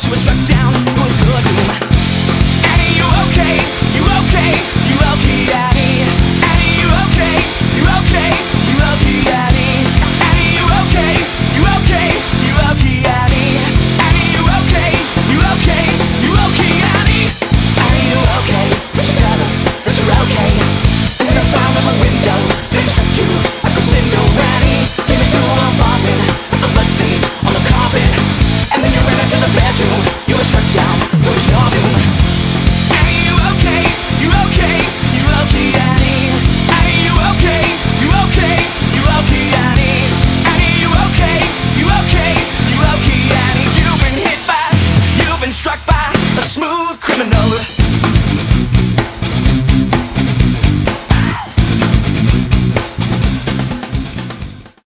She was struck down, it was her doom? You were struck down, what is? Are you okay? You okay? You okay, Are you okay? You okay? You okay, Are you okay? You okay? You okay, You've been hit by, you've been struck by a smooth criminal